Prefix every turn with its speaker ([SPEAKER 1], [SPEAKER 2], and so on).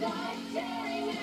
[SPEAKER 1] like tearing at